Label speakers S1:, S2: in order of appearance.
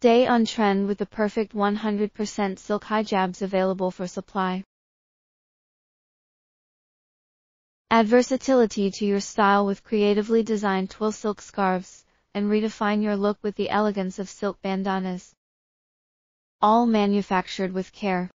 S1: Stay on trend with the perfect 100% silk hijabs available for supply. Add versatility to your style with creatively designed twill silk scarves, and redefine your look with the elegance of silk bandanas. All manufactured with care.